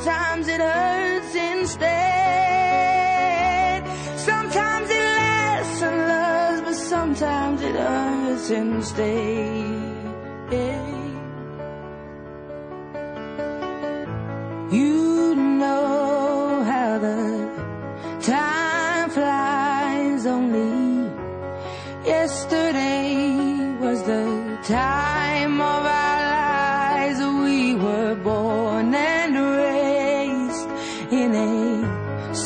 sometimes it hurts instead. Sometimes it lasts and loves, but sometimes it hurts instead. You know how the time flies only yesterday was the time